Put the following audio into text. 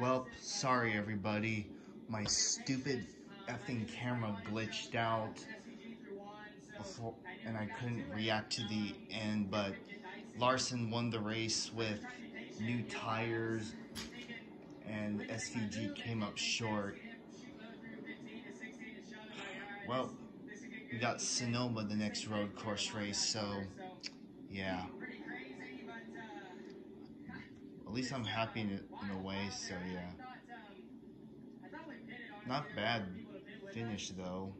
Well, sorry everybody. My stupid effing camera glitched out before and I couldn't react to the end, but Larson won the race with new tires and SVG came up short. Well, we got Sonoma the next road course race, so yeah. At least I'm happy in a, in a way, so yeah. Not bad finish though.